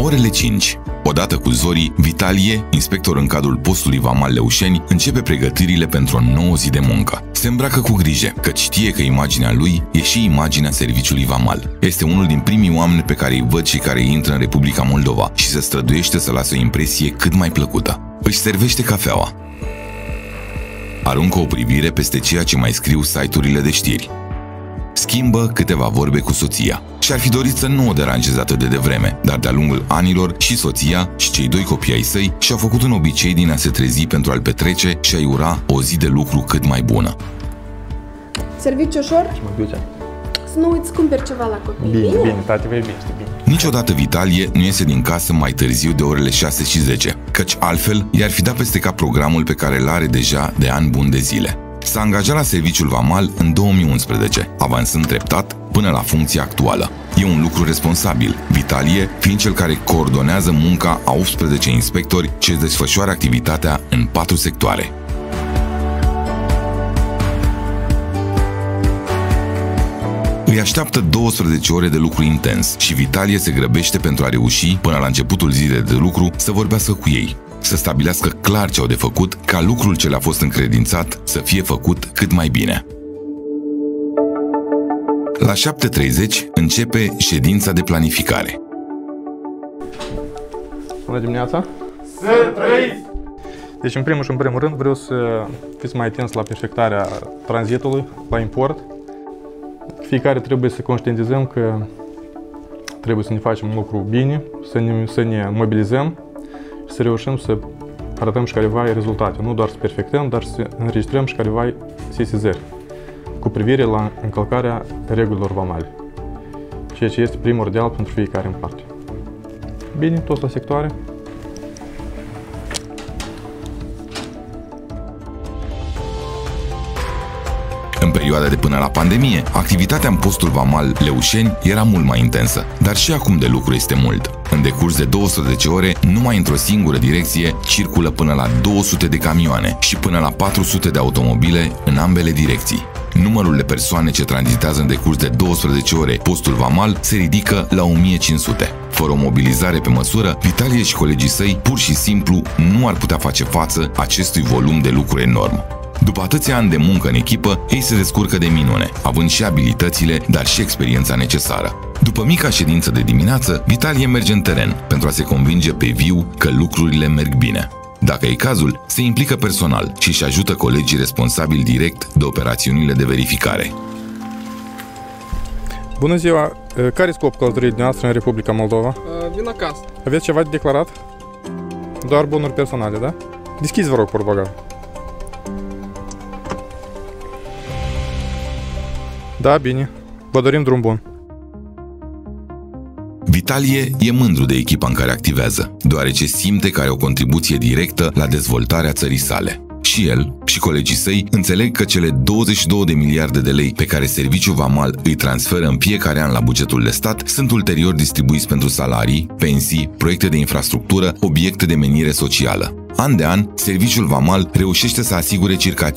Orele 5. Odată cu zorii, Vitalie, inspector în cadrul postului Vamal Leușeni, începe pregătirile pentru o nouă zi de muncă. Se îmbracă cu grijă, că știe că imaginea lui e și imaginea serviciului Vamal. Este unul din primii oameni pe care îi văd și care intră în Republica Moldova și se străduiește să lasă o impresie cât mai plăcută. Își servește cafeaua. Aruncă o privire peste ceea ce mai scriu site-urile de știri schimbă câteva vorbe cu soția. Și-ar fi dorit să nu o deranjeze atât de devreme, dar de-a lungul anilor și soția și cei doi copii ai săi și-au făcut un obicei din a se trezi pentru a-l petrece și a-i ura o zi de lucru cât mai bună. Serviciu ușor? Mă duce. Să nu uiți cumperi ceva la copii. Bine, bine, tati, vei bine, bine. Niciodată Vitalie nu iese din casă mai târziu de orele 6 și 10, căci altfel i-ar fi dat peste cap programul pe care îl are deja de ani bun de zile. S-a angajat la serviciul Vamal în 2011, avansând treptat până la funcția actuală. E un lucru responsabil, Vitalie fiind cel care coordonează munca a 18 inspectori ce desfășoară activitatea în patru sectoare. Îi așteaptă 12 ore de lucru intens și Vitalie se grăbește pentru a reuși, până la începutul zilei de lucru, să vorbească cu ei, să stabilească clar ce au de făcut ca lucrul ce le-a fost încredințat să fie făcut cât mai bine. La 7.30 începe ședința de planificare. Bună dimineața! Să trăiți! Deci, în primul și în primul rând, vreau să fiți mai atenți la perfectarea tranzitului, la import. Fiecare trebuie să conștientizăm că trebuie să ne facem lucru bine, să ne, să ne mobilizăm și să reușim să arătăm și careva rezultate. Nu doar să perfectăm, dar să înregistrăm și careva sesizări cu privire la încălcarea regulilor vamale, ceea ce este primordial pentru fiecare în parte. Bine, tot la sectoare. În perioada de până la pandemie, activitatea în postul Vamal Leușeni era mult mai intensă, dar și acum de lucru este mult. În decurs de 12 ore, numai într-o singură direcție circulă până la 200 de camioane și până la 400 de automobile în ambele direcții. Numărul de persoane ce tranzitează în decurs de 12 ore postul Vamal se ridică la 1500. Fără o mobilizare pe măsură, Vitalie și colegii săi pur și simplu nu ar putea face față acestui volum de lucru enorm. După atâția ani de muncă în echipă, ei se descurcă de minune, având și abilitățile, dar și experiența necesară. După mica ședință de dimineață, Vitalie merge în teren pentru a se convinge pe viu că lucrurile merg bine. Dacă e cazul, se implică personal și își ajută colegii responsabili direct de operațiunile de verificare. Bună ziua! Care scop călătoriei noastre în Republica Moldova? Vin acasă. Aveți ceva de declarat? Doar bunuri personale, da? Deschizi, vă rog, portbagajul. Da, bine. Vă dorim drum bun. Vitalie e mândru de echipa în care activează, deoarece simte că are o contribuție directă la dezvoltarea țării sale. Și el și colegii săi înțeleg că cele 22 de miliarde de lei pe care serviciul Vamal îi transferă în fiecare an la bugetul de stat sunt ulterior distribuiți pentru salarii, pensii, proiecte de infrastructură, obiecte de menire socială. An de an, serviciul Vamal reușește să asigure circa 56%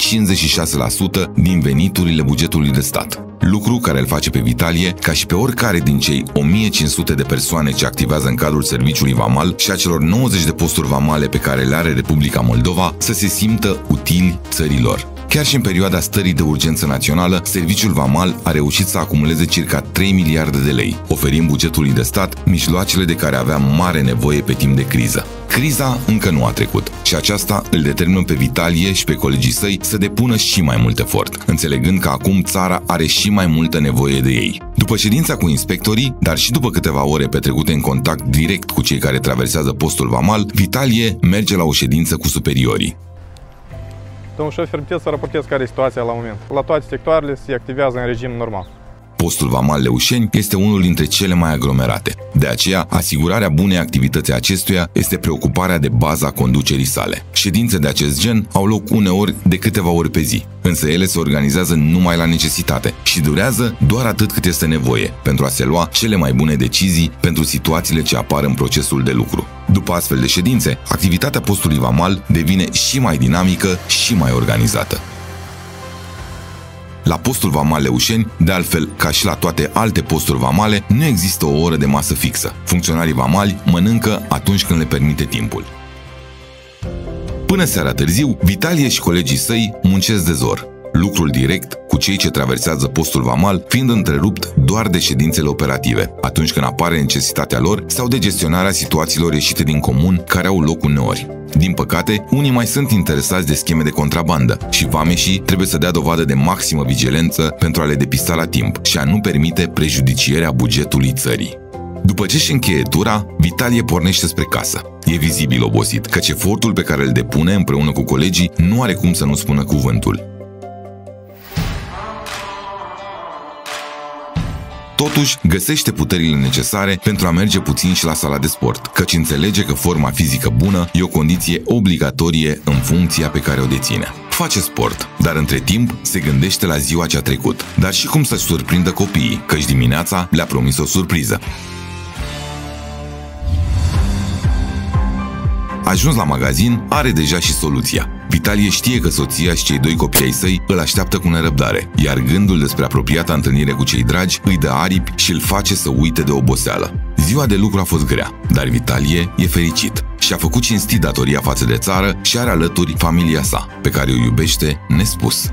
din veniturile bugetului de stat lucru care îl face pe Vitalie, ca și pe oricare din cei 1500 de persoane ce activează în cadrul serviciului Vamal și a celor 90 de posturi vamale pe care le are Republica Moldova, să se simtă utili țărilor. Chiar și în perioada stării de urgență națională, serviciul Vamal a reușit să acumuleze circa 3 miliarde de lei, oferind bugetului de stat mijloacele de care avea mare nevoie pe timp de criză. Criza încă nu a trecut și aceasta îl determină pe Vitalie și pe colegii săi să depună și mai mult efort, înțelegând că acum țara are și mai multă nevoie de ei. După ședința cu inspectorii, dar și după câteva ore petrecute în contact direct cu cei care traversează postul Vamal, Vitalie merge la o ședință cu superiorii. Domnul șofer, puteți să raportez care e situația la moment. La toate sectoarele se activează în regim normal. Postul Vamal Leușeni este unul dintre cele mai aglomerate. De aceea, asigurarea bunei activități acestuia este preocuparea de baza conducerii sale. Ședințe de acest gen au loc uneori de câteva ori pe zi, însă ele se organizează numai la necesitate și durează doar atât cât este nevoie pentru a se lua cele mai bune decizii pentru situațiile ce apar în procesul de lucru. După astfel de ședințe, activitatea postului Vamal devine și mai dinamică și mai organizată. La postul Vamal Leușeni, de altfel ca și la toate alte posturi vamale, nu există o oră de masă fixă. Funcționarii vamali mănâncă atunci când le permite timpul. Până seara târziu, Vitalie și colegii săi muncesc de zor, lucrul direct cu cei ce traversează postul vamal fiind întrerupt doar de ședințele operative, atunci când apare necesitatea lor sau de gestionarea situațiilor ieșite din comun care au loc uneori. Din păcate, unii mai sunt interesați de scheme de contrabandă și vameșii trebuie să dea dovadă de maximă vigilență pentru a le depista la timp și a nu permite prejudicierea bugetului țării. După ce își încheie tura, Vitalie pornește spre casă. E vizibil obosit, căci efortul pe care îl depune împreună cu colegii nu are cum să nu spună cuvântul. Totuși, găsește puterile necesare pentru a merge puțin și la sala de sport, căci înțelege că forma fizică bună e o condiție obligatorie în funcția pe care o deține. Face sport, dar între timp se gândește la ziua ce a trecut, dar și cum să-și surprindă copiii, căci dimineața le-a promis o surpriză. Ajuns la magazin, are deja și soluția. Vitalie știe că soția și cei doi copii ai săi îl așteaptă cu nerăbdare, iar gândul despre apropiata întâlnire cu cei dragi îi dă aripi și îl face să uite de oboseală. Ziua de lucru a fost grea, dar Vitalie e fericit și a făcut cinstit datoria față de țară și are alături familia sa, pe care o iubește nespus.